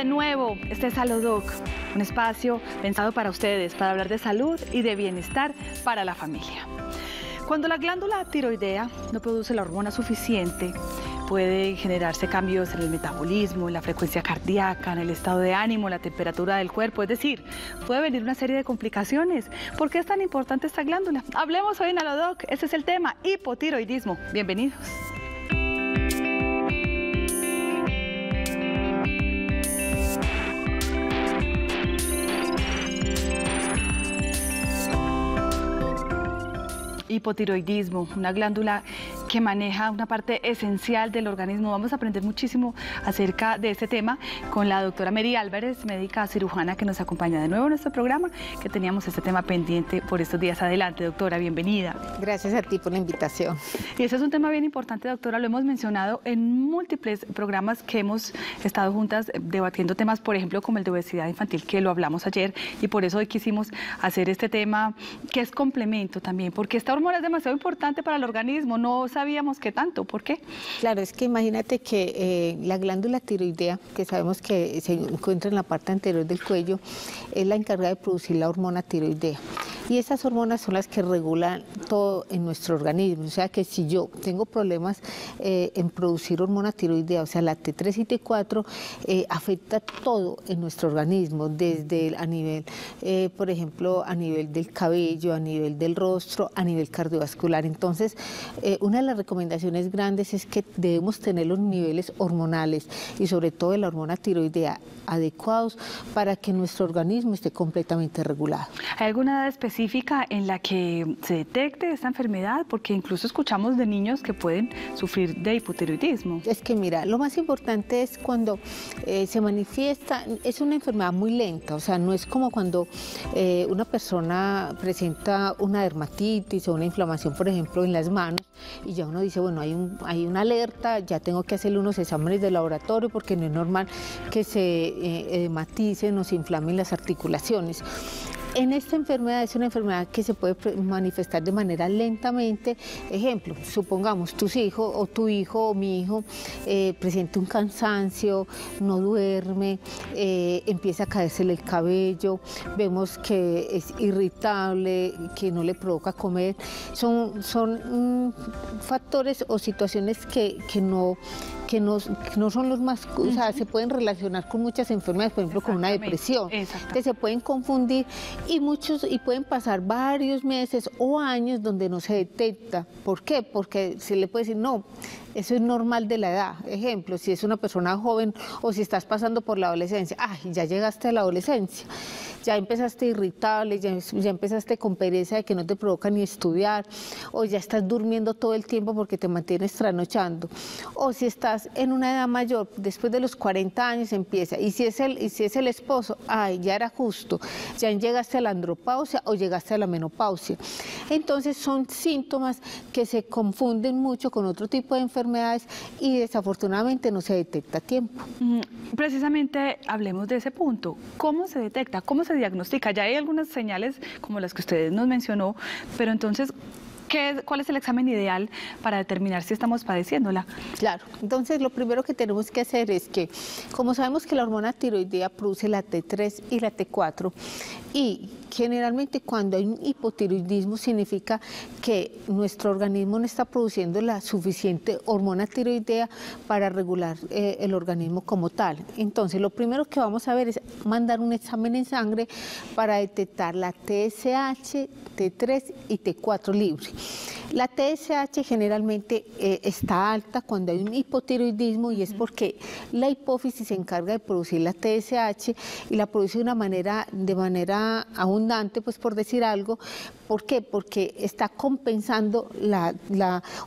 de nuevo. Este es Alodoc, un espacio pensado para ustedes, para hablar de salud y de bienestar para la familia. Cuando la glándula tiroidea no produce la hormona suficiente, puede generarse cambios en el metabolismo, en la frecuencia cardíaca, en el estado de ánimo, la temperatura del cuerpo, es decir, puede venir una serie de complicaciones. ¿Por qué es tan importante esta glándula? Hablemos hoy en Alodoc, ese es el tema, hipotiroidismo. Bienvenidos. Hipotiroidismo, una glándula que maneja una parte esencial del organismo. Vamos a aprender muchísimo acerca de este tema con la doctora Mary Álvarez, médica cirujana que nos acompaña de nuevo en nuestro programa, que teníamos este tema pendiente por estos días. Adelante, doctora, bienvenida. Gracias a ti por la invitación. Y ese es un tema bien importante, doctora, lo hemos mencionado en múltiples programas que hemos estado juntas debatiendo temas, por ejemplo, como el de obesidad infantil, que lo hablamos ayer, y por eso hoy quisimos hacer este tema que es complemento también, porque esta hormona es demasiado importante para el organismo, no sabíamos qué tanto, ¿por qué? Claro, es que imagínate que eh, la glándula tiroidea, que sabemos que se encuentra en la parte anterior del cuello, es la encargada de producir la hormona tiroidea. Y esas hormonas son las que regulan todo en nuestro organismo. O sea que si yo tengo problemas eh, en producir hormona tiroidea, o sea, la T3 y T4, eh, afecta todo en nuestro organismo, desde a nivel, por ejemplo, a nivel del cabello, a nivel del rostro, a nivel cardiovascular. Entonces, eh, una de las recomendaciones grandes es que debemos tener los niveles hormonales y sobre todo de la hormona tiroidea adecuados para que nuestro organismo esté completamente regulado. ¿Hay alguna edad específica en la que se detecte esta enfermedad? Porque incluso escuchamos de niños que pueden sufrir de hipotiroidismo. Es que mira, lo más importante es cuando eh, se manifiesta, es una enfermedad muy lenta, o sea, no es como cuando eh, una persona presenta una dermatitis o una inflamación, por ejemplo, en las manos, y ya uno dice, bueno, hay, un, hay una alerta, ya tengo que hacerle unos exámenes de laboratorio porque no es normal que se eh, hematicen o se inflamen las articulaciones. En esta enfermedad es una enfermedad que se puede manifestar de manera lentamente. Ejemplo, supongamos tus hijos o tu hijo o mi hijo eh, presenta un cansancio, no duerme, eh, empieza a caérsele el cabello, vemos que es irritable, que no le provoca comer. Son, son mm, factores o situaciones que, que no que no, no son los más, o sea, se pueden relacionar con muchas enfermedades, por ejemplo, con una depresión, que se pueden confundir y muchos y pueden pasar varios meses o años donde no se detecta. ¿Por qué? Porque se le puede decir, no, eso es normal de la edad. Ejemplo, si es una persona joven o si estás pasando por la adolescencia, ay, ya llegaste a la adolescencia. Ya empezaste irritable, ya, ya empezaste con pereza de que no te provoca ni estudiar, o ya estás durmiendo todo el tiempo porque te mantienes trasnochando, o si estás en una edad mayor, después de los 40 años empieza, y si es el, y si es el esposo, ay, ya era justo, ya llegaste a la andropausia o llegaste a la menopausia. Entonces son síntomas que se confunden mucho con otro tipo de enfermedades y desafortunadamente no se detecta a tiempo. Precisamente hablemos de ese punto. ¿Cómo se detecta? ¿Cómo se diagnostica? Ya hay algunas señales como las que usted nos mencionó, pero entonces, ¿Qué, ¿cuál es el examen ideal para determinar si estamos padeciéndola? Claro, entonces lo primero que tenemos que hacer es que, como sabemos que la hormona tiroidea produce la T3 y la T4, y generalmente cuando hay un hipotiroidismo significa que nuestro organismo no está produciendo la suficiente hormona tiroidea para regular eh, el organismo como tal. Entonces, lo primero que vamos a ver es mandar un examen en sangre para detectar la TSH, T3 y T4 libre. La TSH generalmente eh, está alta cuando hay un hipotiroidismo y es porque la hipófisis se encarga de producir la TSH y la produce de una manera, de manera abundante, pues por decir algo. ¿Por qué? Porque está compensando la,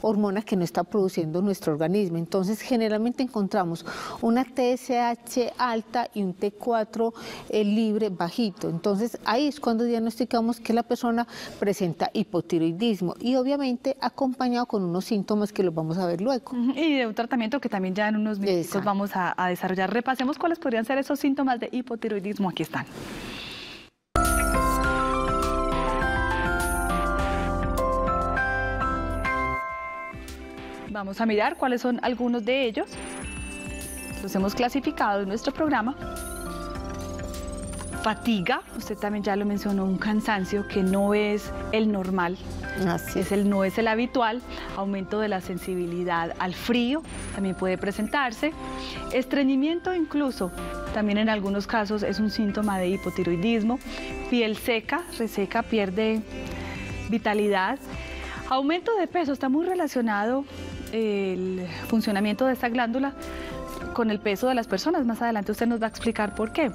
hormona que no está produciendo nuestro organismo. Entonces, generalmente encontramos una TSH alta y un T4 eh, libre bajito. Entonces, ahí es cuando diagnosticamos que la persona presenta hipotiroidismo y obviamente acompañado con unos síntomas que los vamos a ver luego. Y de un tratamiento que también ya en unos minutos vamos a, a desarrollar. Repasemos cuáles podrían ser esos síntomas de hipotiroidismo. Aquí están. Vamos a mirar cuáles son algunos de ellos. los hemos clasificado en nuestro programa. Fatiga, usted también ya lo mencionó, un cansancio que no es el normal, es. el, no es el habitual, aumento de la sensibilidad al frío también puede presentarse, estreñimiento incluso, también en algunos casos es un síntoma de hipotiroidismo, piel seca, reseca, pierde vitalidad, aumento de peso, está muy relacionado el funcionamiento de esta glándula con el peso de las personas. Más adelante usted nos va a explicar por qué.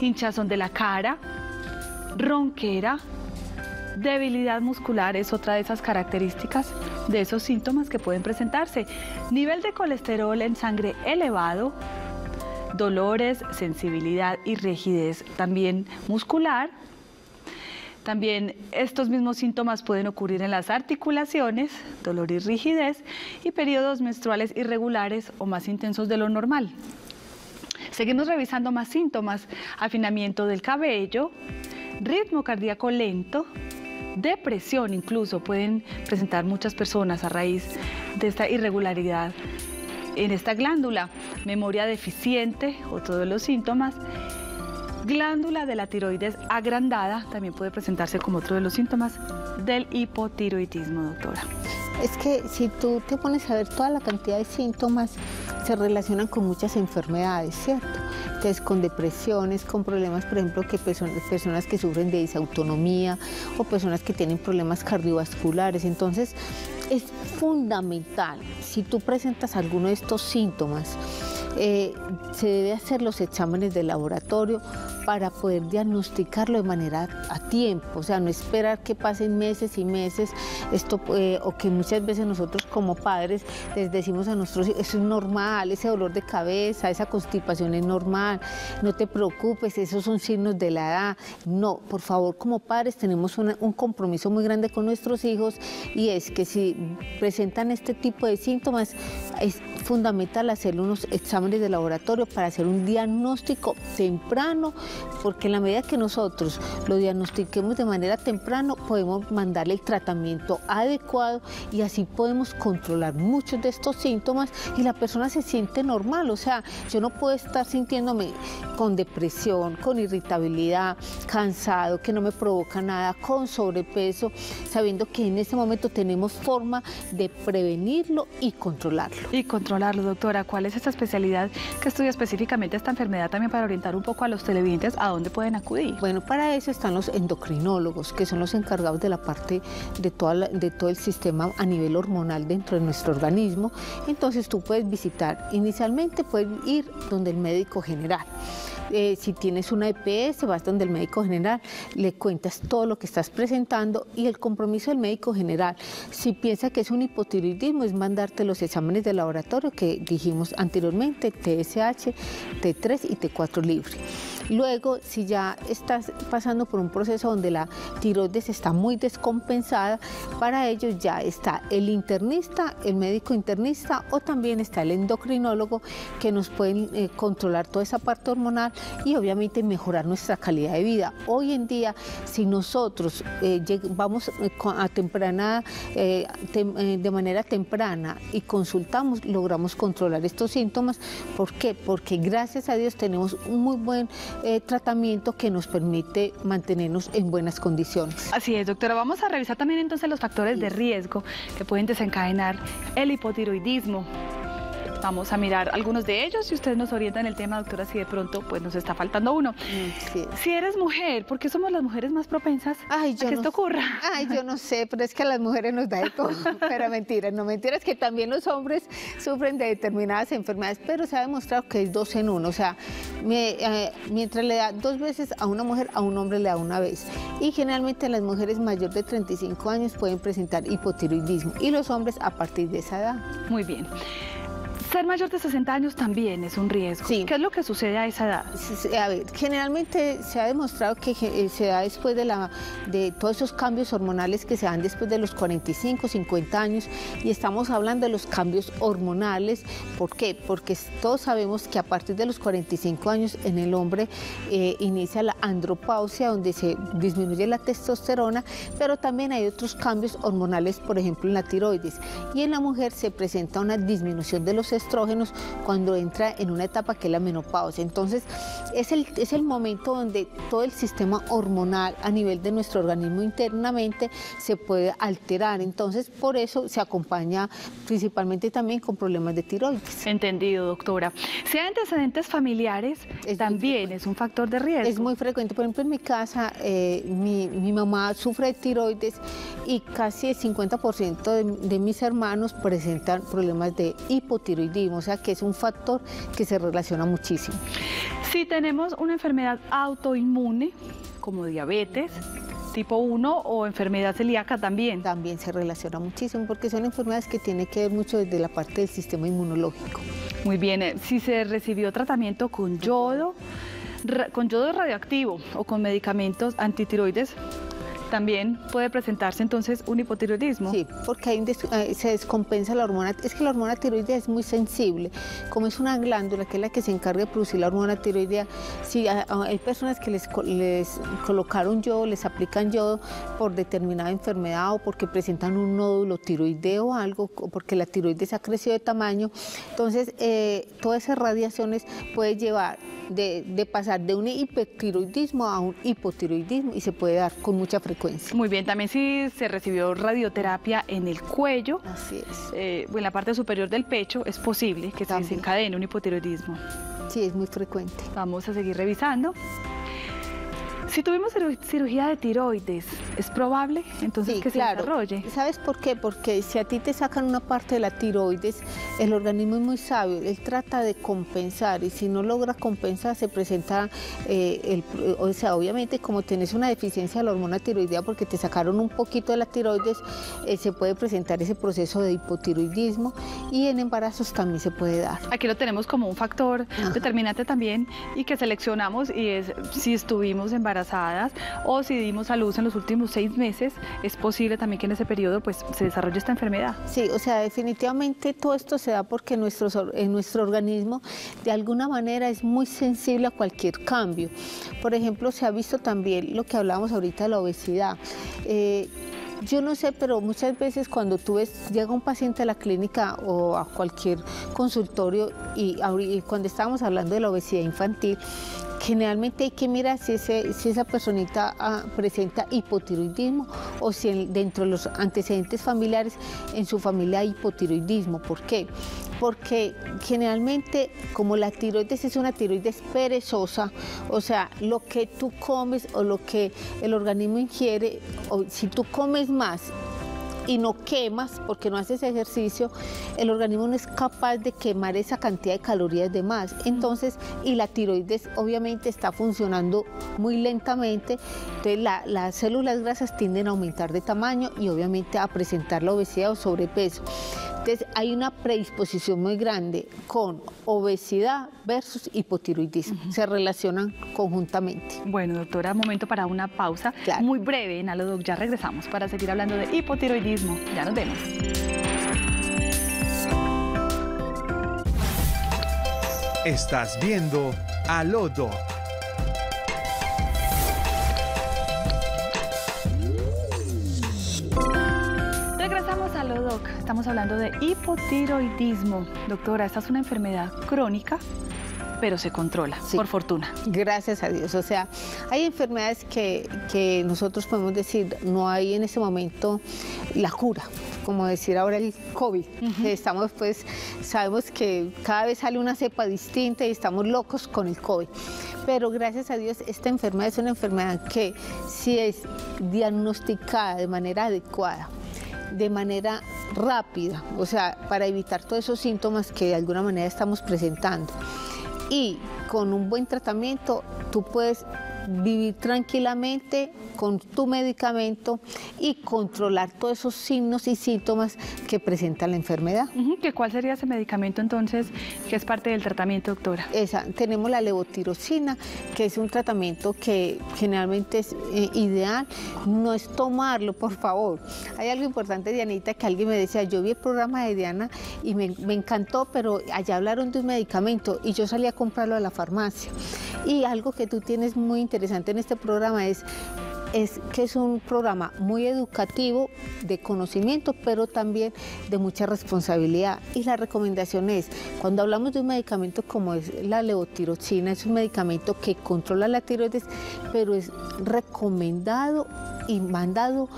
Hinchazón de la cara, ronquera, debilidad muscular es otra de esas características de esos síntomas que pueden presentarse. Nivel de colesterol en sangre elevado, dolores, sensibilidad y rigidez también muscular también estos mismos síntomas pueden ocurrir en las articulaciones, dolor y rigidez, y periodos menstruales irregulares o más intensos de lo normal. Seguimos revisando más síntomas, afinamiento del cabello, ritmo cardíaco lento, depresión incluso. Pueden presentar muchas personas a raíz de esta irregularidad en esta glándula, memoria deficiente, otro de los síntomas, Glándula de la tiroides agrandada también puede presentarse como otro de los síntomas del hipotiroidismo, doctora. Es que si tú te pones a ver toda la cantidad de síntomas, se relacionan con muchas enfermedades, ¿cierto? Entonces, con depresiones, con problemas, por ejemplo, que personas, personas que sufren de disautonomía o personas que tienen problemas cardiovasculares. Entonces, es fundamental, si tú presentas alguno de estos síntomas, eh, se debe hacer los exámenes de laboratorio para poder diagnosticarlo de manera a tiempo, o sea, no esperar que pasen meses y meses, esto o que muchas veces nosotros como padres les decimos a nuestros hijos, eso es normal, ese dolor de cabeza, esa constipación es normal, no te preocupes, esos son signos de la edad. No, por favor, como padres tenemos un compromiso muy grande con nuestros hijos y es que si presentan este tipo de síntomas, es fundamental hacer unos exámenes de laboratorio para hacer un diagnóstico temprano porque en la medida que nosotros lo diagnostiquemos de manera temprana, podemos mandarle el tratamiento adecuado y así podemos controlar muchos de estos síntomas y la persona se siente normal. O sea, yo no puedo estar sintiéndome con depresión, con irritabilidad, cansado, que no me provoca nada, con sobrepeso, sabiendo que en ese momento tenemos forma de prevenirlo y controlarlo. Controlarlo, doctora. ¿Cuál es esta especialidad que estudia específicamente esta enfermedad también para orientar un poco a los televidentes? ¿a dónde pueden acudir? Bueno, para eso están los endocrinólogos, que son los encargados de la parte de, toda de todo el sistema a nivel hormonal dentro de nuestro organismo. Entonces tú puedes visitar, inicialmente puedes ir donde el médico general. Eh, si tienes una EPS, vas donde el médico general, le cuentas todo lo que estás presentando y el compromiso del médico general, si piensa que es un hipotiroidismo, es mandarte los exámenes de laboratorio que dijimos anteriormente, TSH, T3 y T4 libre. Luego, si ya estás pasando por un proceso donde la tiroides está muy descompensada, para ello ya está el internista, el médico internista o también está el endocrinólogo que nos pueden eh, controlar toda esa parte hormonal y obviamente mejorar nuestra calidad de vida. Hoy en día, si nosotros eh, vamos eh, a temprana, de manera temprana y consultamos, logramos controlar estos síntomas. ¿Por qué? Porque gracias a Dios tenemos un muy buen eh, tratamiento que nos permite mantenernos en buenas condiciones. Así es, doctora. Vamos a revisar también entonces los factores de riesgo que pueden desencadenar el hipotiroidismo. Vamos a mirar algunos de ellos y ustedes nos orientan el tema, doctora, si de pronto pues nos está faltando uno. Si eres mujer, ¿por qué somos las mujeres más propensas a que esto ocurra? Ay, yo no sé, pero es que a las mujeres nos da de todo. pero mentiras, no mentiras, que también los hombres sufren de determinadas enfermedades, pero se ha demostrado que es dos en uno. O sea, eh, mientras le da dos veces a una mujer, a un hombre le da una vez. Y generalmente las mujeres mayores de 35 años pueden presentar hipotiroidismo y los hombres a partir de esa edad. Muy bien. Ser mayor de 60 años también es un riesgo. ¿Qué es lo que sucede a esa edad? A ver, generalmente se ha demostrado que eh, se da después de, la, de todos esos cambios hormonales que se dan después de los 45, 50 años y estamos hablando de los cambios hormonales. ¿Por qué? Porque todos sabemos que a partir de los 45 años en el hombre eh, inicia la andropausia donde se disminuye la testosterona, pero también hay otros cambios hormonales, por ejemplo en la tiroides. Y en la mujer se presenta una disminución de los estrógenos cuando entra en una etapa que es la menopausia. Entonces, es el, es el momento donde todo el sistema hormonal a nivel de nuestro organismo internamente se puede alterar. Entonces, por eso se acompaña principalmente también con problemas de tiroides. Entendido, doctora. Si hay antecedentes familiares, también es un factor de riesgo. Es muy frecuente. Por ejemplo, en mi casa, eh, mi, mi, mamá sufre de tiroides y casi el 50% de, de mis hermanos presentan problemas de hipotiroidismo, o sea que es un factor que se relaciona muchísimo. Si tenemos una enfermedad autoinmune, como diabetes, tipo 1 o enfermedad celíaca también. También se relaciona muchísimo porque son enfermedades que tienen que ver mucho desde la parte del sistema inmunológico. Muy bien, eh, si se recibió tratamiento con yodo, con yodo radioactivo o con medicamentos antitiroides, también puede presentarse entonces un hipotiroidismo. Sí, porque ahí eh, se descompensa la hormona. Es que la hormona tiroidea es muy sensible. Como es una glándula que es la que se encarga de producir la hormona tiroidea, si hay personas que les, colocaron yodo, les aplican yodo por determinada enfermedad o porque presentan un nódulo tiroideo o algo, porque la tiroides ha crecido de tamaño, entonces eh, todas esas radiaciones pueden llevar de, pasar de un hipertiroidismo a un hipotiroidismo y se puede dar con mucha frecuencia. Muy bien, también si se recibió radioterapia en el cuello, Así es. Eh, en la parte superior del pecho, es posible que se desencadene un hipotiroidismo. Sí, es muy frecuente. Vamos a seguir revisando. Si tuvimos cirugía de tiroides, ¿es probable entonces que se desarrolle? ¿Sabes por qué? Porque si a ti te sacan una parte de la tiroides, el organismo es muy sabio, él trata de compensar y si no logra compensar se presenta, eh, el, o sea, obviamente como tienes una deficiencia de la hormona tiroidea porque te sacaron un poquito de la tiroides, eh, se puede presentar ese proceso de hipotiroidismo y en embarazos también se puede dar. Aquí lo tenemos como un factor determinante también y que seleccionamos y es si estuvimos embarazados o si dimos a luz en los últimos seis meses, es posible también que en ese periodo pues, se desarrolle esta enfermedad. Sí, o sea, definitivamente todo esto se da porque nuestro, en nuestro organismo de alguna manera es muy sensible a cualquier cambio. Por ejemplo, se ha visto también lo que hablábamos ahorita de la obesidad. Eh, yo no sé, pero muchas veces cuando tú ves, llega un paciente a la clínica o a cualquier consultorio y, y cuando estábamos hablando de la obesidad infantil, Generalmente hay que mirar si, esa personita ah, presenta hipotiroidismo o si dentro de los antecedentes familiares en su familia hay hipotiroidismo. ¿Por qué? Porque generalmente como la tiroides es una tiroides perezosa, o sea, lo que tú comes o lo que el organismo ingiere, o si tú comes más y no quemas porque no haces ejercicio, el organismo no es capaz de quemar esa cantidad de calorías de más. Entonces, y la tiroides obviamente está funcionando muy lentamente, entonces las células grasas tienden a aumentar de tamaño y obviamente a presentar la obesidad o sobrepeso. Entonces hay una predisposición muy grande con obesidad versus hipotiroidismo. Se relacionan conjuntamente. Bueno, doctora, momento para una pausa muy breve en Alodoc. Ya regresamos para seguir hablando de hipotiroidismo. Ya nos vemos. Estás viendo Alodoc. Estamos hablando de hipotiroidismo. Doctora, esta es una enfermedad crónica pero se controla, por fortuna. Gracias a Dios. O sea, hay enfermedades que, nosotros podemos decir, no hay en ese momento la cura, como decir ahora el COVID. Estamos pues, sabemos que cada vez sale una cepa distinta y estamos locos con el COVID. Pero gracias a Dios esta enfermedad es una enfermedad que si es diagnosticada de manera adecuada, de manera rápida, o sea, para evitar todos esos síntomas que de alguna manera estamos presentando. Y con un buen tratamiento tú puedes vivir tranquilamente con tu medicamento y controlar todos esos signos y síntomas que presenta la enfermedad. ¿Cuál sería ese medicamento entonces que es parte del tratamiento, doctora? Esa, tenemos la levotirosina, que es un tratamiento que generalmente es eh, ideal. No es tomarlo, por favor. Hay algo importante, Dianita, que alguien me decía, yo vi el programa de Diana y me, me encantó, pero allá hablaron de un medicamento y yo salí a comprarlo a la farmacia. Y algo que tú tienes muy interesante en este programa es es que es un programa muy educativo de conocimiento, pero también de mucha responsabilidad. Y la recomendación es, cuando hablamos de un medicamento como es la levotiroxina, es un medicamento que controla la tiroides, pero es recomendado y mandado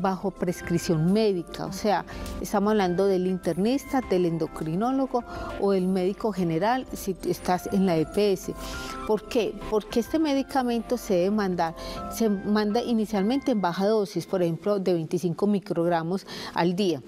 bajo prescripción médica, o sea, estamos hablando del internista, del endocrinólogo o el médico general si estás en la EPS. ¿Por qué? Porque este medicamento se debe mandar, se manda inicialmente en baja dosis, por ejemplo, de 25 microgramos al día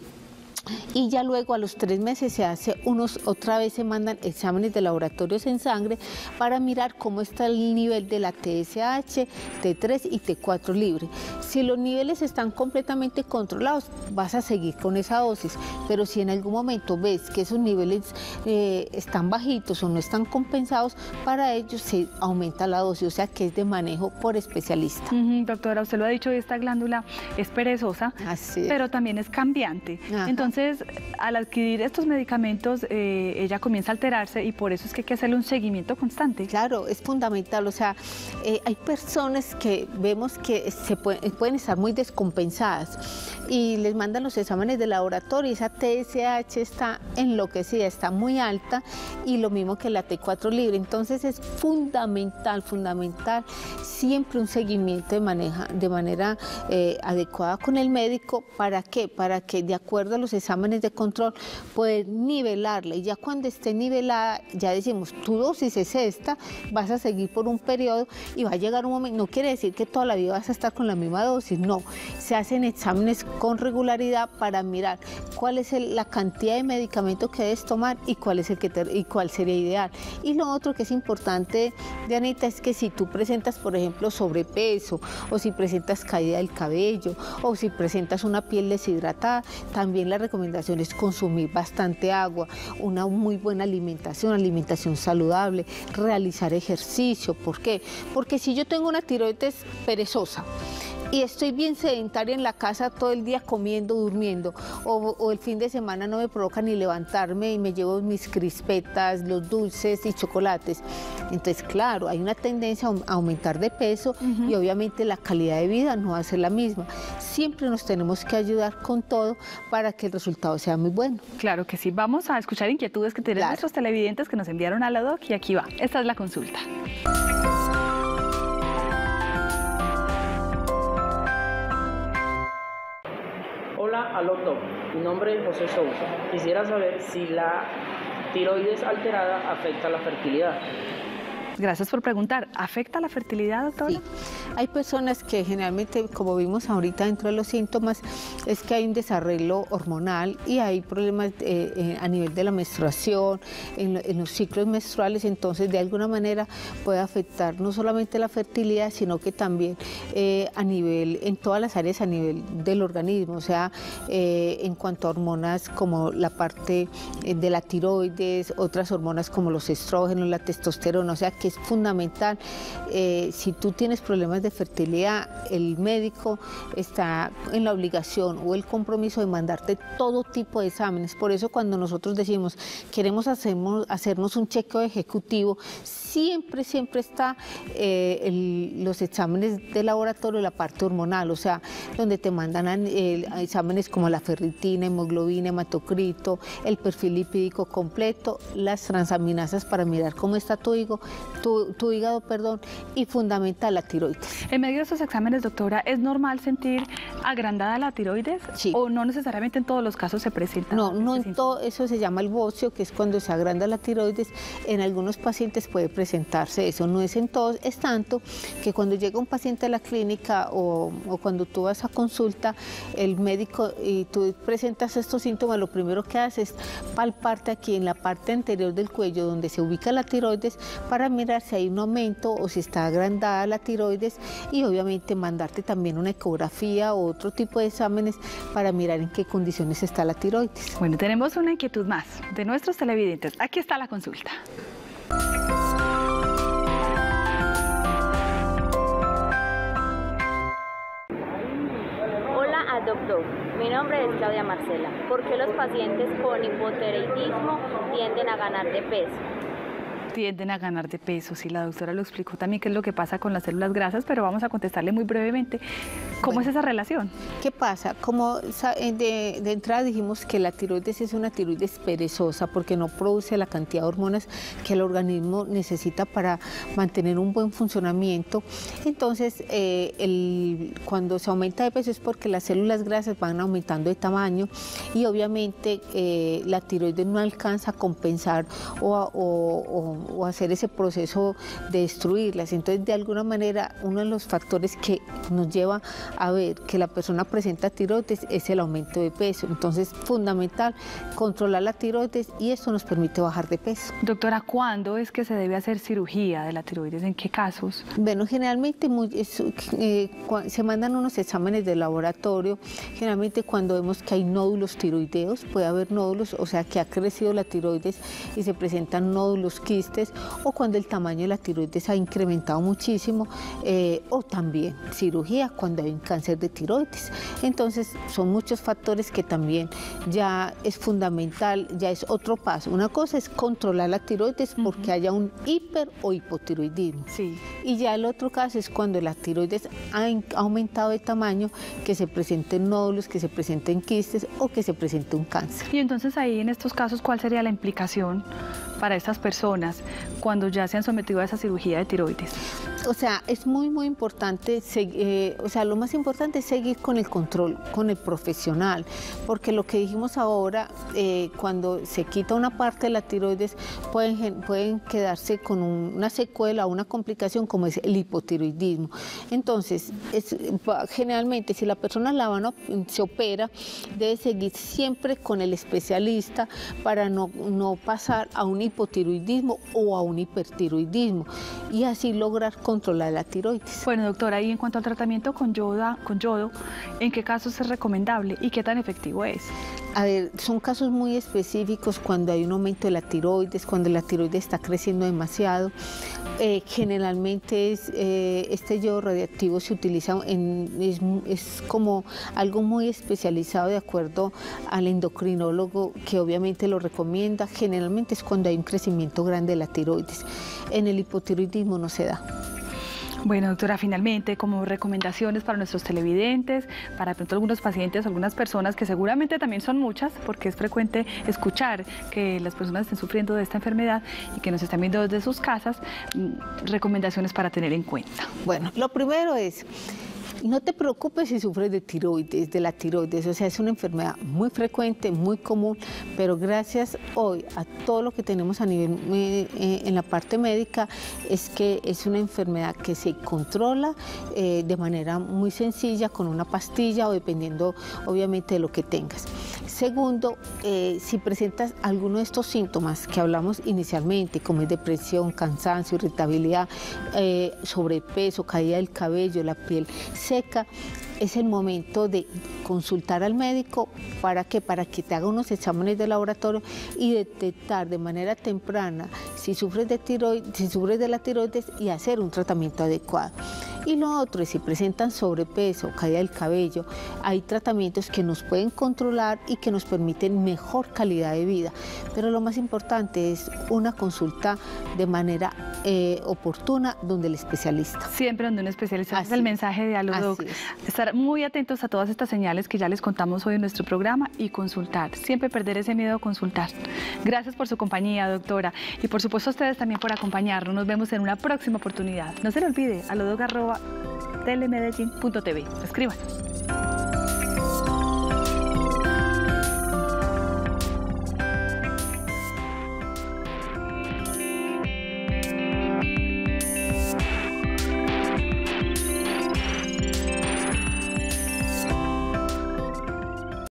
y ya luego a los tres meses se hace unos, otra vez se mandan exámenes de laboratorios en sangre para mirar cómo está el nivel de la TSH, T3 y T4 libre. Si los niveles están completamente controlados, vas a seguir con esa dosis, pero si en algún momento ves que esos niveles eh, están bajitos o no están compensados, para ellos se aumenta la dosis, o sea que es de manejo por especialista. doctora, usted lo ha dicho, esta glándula es perezosa, pero también es cambiante. Entonces, entonces, al adquirir estos medicamentos, eh, ella comienza a alterarse y por eso es que hay que hacerle un seguimiento constante. Claro, es fundamental. O sea, eh, hay personas que vemos que se pueden estar muy descompensadas y les mandan los exámenes de laboratorio y esa TSH está enloquecida, está muy alta y lo mismo que la T4 libre. Entonces es fundamental, fundamental siempre un seguimiento de, maneja, de manera eh, adecuada con el médico. ¿Para qué? Para que de acuerdo a los exámenes de control poder nivelarla. Y ya cuando esté nivelada ya decimos tu dosis es esta, vas a seguir por un periodo y va a llegar un momento, no quiere decir que toda la vida vas a estar con la misma dosis, no, se hacen exámenes con regularidad para mirar cuál es la cantidad de medicamento que debes tomar y cuál es el que y cuál sería ideal. Y lo otro que es importante, Dianita, es que si tú presentas, por ejemplo, sobrepeso o si presentas caída del cabello o si presentas una piel deshidratada, también la recomendación es consumir bastante agua, una muy buena alimentación, alimentación saludable, realizar ejercicio. ¿Por qué? Porque si yo tengo una tiroides perezosa, y estoy bien sedentaria en la casa todo el día comiendo, durmiendo, o, el fin de semana no me provoca ni levantarme y me llevo mis crispetas, los dulces y chocolates. Entonces, claro, hay una tendencia a aumentar de peso y obviamente la calidad de vida no va a ser la misma. Siempre nos tenemos que ayudar con todo para que el resultado sea muy bueno. Claro que sí. Vamos a escuchar inquietudes que tienen nuestros televidentes que nos enviaron a la DOC y aquí va. Esta es la consulta. Hola, doctor. Mi nombre es José Sousa. Quisiera saber si la tiroides alterada afecta la fertilidad. Gracias por preguntar. ¿Afecta la fertilidad, doctora? Sí. Hay personas que generalmente, como vimos ahorita dentro de los síntomas, es que hay un desarreglo hormonal y hay problemas eh, eh, a nivel de la menstruación, en, los ciclos menstruales, entonces de alguna manera puede afectar no solamente la fertilidad, sino que también eh, a nivel, en todas las áreas a nivel del organismo, o sea, en cuanto a hormonas como la parte de la tiroides, otras hormonas como los estrógenos, la testosterona, o sea, que es fundamental. Eh, si tú tienes problemas de fertilidad, el médico está en la obligación o el compromiso de mandarte todo tipo de exámenes. Por eso cuando nosotros decimos queremos hacernos un chequeo ejecutivo, siempre, siempre está eh, los exámenes de laboratorio, la parte hormonal, o sea, donde te mandan eh, exámenes como la ferritina, hemoglobina, hematocrito, el perfil lipídico completo, las transaminasas para mirar cómo está tu hígado, tu, hígado, perdón, y fundamental la tiroides. En medio de esos exámenes, doctora, ¿es normal sentir agrandada la tiroides? Sí. ¿O no necesariamente en todos los casos se presenta? No, no en todo, eso se llama el bocio, que es cuando se agranda la tiroides. En algunos pacientes puede presentar presentarse eso. No es en todos, es tanto que cuando llega un paciente a la clínica o, cuando tú vas a consulta, el médico y tú presentas estos síntomas, lo primero que haces es palparte aquí en la parte anterior del cuello donde se ubica la tiroides para mirar si hay un aumento o si está agrandada la tiroides y obviamente mandarte también una ecografía o otro tipo de exámenes para mirar en qué condiciones está la tiroides. Bueno, tenemos una inquietud más de nuestros televidentes. Aquí está la consulta. Doctor, mi nombre es Claudia Marcela. ¿Por qué los pacientes con hipotiroidismo tienden a ganar de peso? tienden a ganar de peso. Si la doctora lo explicó también qué es lo que pasa con las células grasas, pero vamos a contestarle muy brevemente. ¿Cómo es esa relación? ¿Qué pasa? Como eh, de, de, entrada dijimos que la tiroides es una tiroides perezosa porque no produce la cantidad de hormonas que el organismo necesita para mantener un buen funcionamiento. Entonces, eh, el, cuando se aumenta de peso es porque las células grasas van aumentando de tamaño y obviamente eh, la tiroides no alcanza a compensar o, o, hacer ese proceso de destruirlas. Entonces, de alguna manera, uno de los factores que nos lleva a ver que la persona presenta tiroides es el aumento de peso. Entonces, fundamental controlar la tiroides y eso nos permite bajar de peso. Doctora, ¿cuándo es que se debe hacer cirugía de la tiroides? ¿En qué casos? Bueno, generalmente eh, se mandan unos exámenes de laboratorio, generalmente cuando vemos que hay nódulos tiroideos, puede haber nódulos, o sea que ha crecido la tiroides y se presentan nódulos quistes, o cuando el tamaño de la tiroides ha incrementado muchísimo, eh, o también cirugía cuando hay un cáncer de tiroides. Entonces son muchos factores que también ya es fundamental, ya es otro paso. Una cosa es controlar la tiroides porque haya un hiper o hipotiroidismo. Sí. Y ya el otro caso es cuando la tiroides ha aumentado de tamaño, que se presenten nódulos, que se presenten quistes o que se presente un cáncer. Y entonces ahí en estos casos, ¿cuál sería la implicación para estas personas cuando ya se han sometido a esa cirugía de tiroides? O sea, es muy, muy importante, eh, o sea, lo más importante es seguir con el control, con el profesional, porque lo que dijimos ahora, eh, cuando se quita una parte de la tiroides, pueden, pueden quedarse con una secuela una complicación como es el hipotiroidismo. Entonces, es, generalmente, si la persona la van se opera, debe seguir siempre con el especialista para no, no pasar a un hipotiroidismo o a un hipertiroidismo y así lograr controlar la tiroides. Bueno, doctora, y en cuanto al tratamiento con, yoda, con yodo, ¿en qué casos es recomendable y qué tan efectivo es? A ver, son casos muy específicos cuando hay un aumento de la tiroides, cuando la tiroides está creciendo demasiado. Eh, generalmente es, eh, este yodo radiactivo se utiliza en, es, es, como algo muy especializado de acuerdo al endocrinólogo que obviamente lo recomienda. Generalmente es cuando hay un crecimiento grande de la tiroides. En el hipotiroidismo no se da. Bueno, doctora, finalmente, como recomendaciones para nuestros televidentes, para pronto algunos pacientes, algunas personas que seguramente también son muchas, porque es frecuente escuchar que las personas estén sufriendo de esta enfermedad y que nos están viendo desde sus casas, mm, recomendaciones para tener en cuenta. Bueno, lo primero es no te preocupes si sufres de tiroides, de la tiroides, o sea, es una enfermedad muy frecuente, muy común, pero gracias hoy a todo lo que tenemos a nivel eh, eh, en la parte médica es que es una enfermedad que se controla eh, de manera muy sencilla con una pastilla o dependiendo obviamente de lo que tengas. Segundo, si presentas alguno de estos síntomas que hablamos inicialmente, como es depresión, cansancio, irritabilidad, sobrepeso, caída del cabello, la piel, seca, es el momento de consultar al médico para que para que te haga unos exámenes de laboratorio y detectar de manera temprana si sufres de tiroides, si sufres de la tiroides y hacer un tratamiento adecuado. Y lo otro es si presentan sobrepeso, caída del cabello, hay tratamientos que nos pueden controlar y que nos permiten mejor calidad de vida. Pero lo más importante es una consulta de manera eh, oportuna donde el especialista. Siempre donde un especialista. es el mensaje de Alodoc. Muy atentos a todas estas señales que ya les contamos hoy en nuestro programa y consultar. Siempre perder ese miedo a consultar. Gracias por su compañía, doctora. Y por supuesto a ustedes también por acompañarnos. Nos vemos en una próxima oportunidad. No se le olvide, alodoc telemedellín.tv. Escríbanos.